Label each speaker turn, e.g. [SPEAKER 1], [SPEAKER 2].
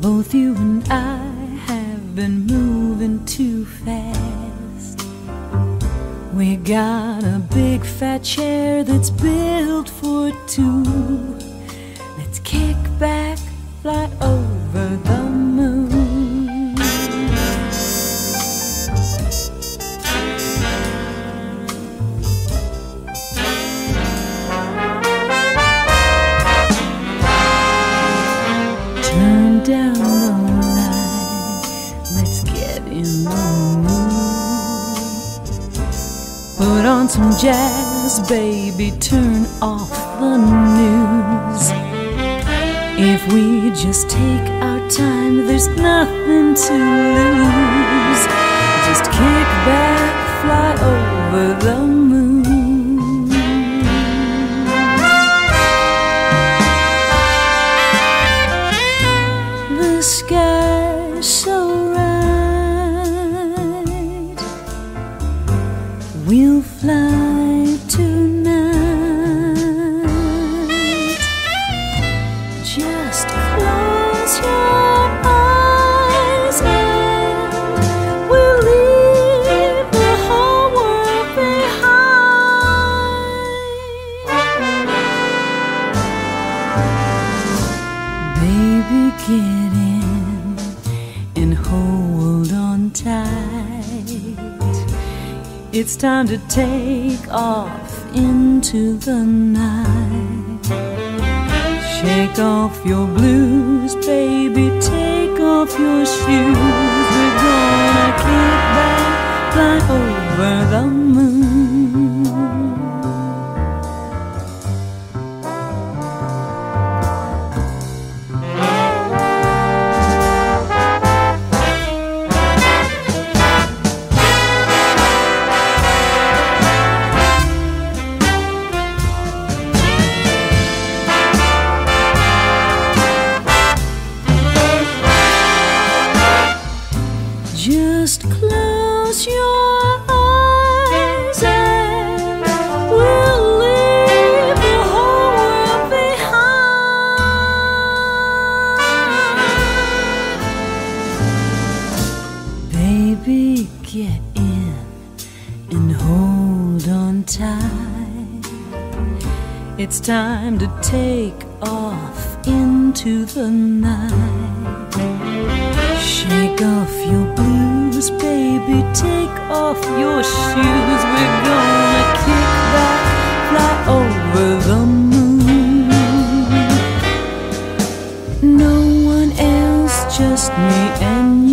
[SPEAKER 1] Both you and I have been moving too fast. We got a big fat chair that's built for two. Let's kick back, fly over down the light, let's get in the mood. Put on some jazz, baby, turn off the news. If we just take our time, there's nothing to lose. Just kick back, We'll fly tonight. Just close your eyes and we'll leave the whole world behind. Baby, get It's time to take off into the night. Shake off your blues, baby. Take off your shoes. We're gonna kick back, fly over the moon. It's time to take off into the night. Shake off your blues, baby. Take off your shoes. We're gonna kick back, fly over the moon. No one else, just me and you.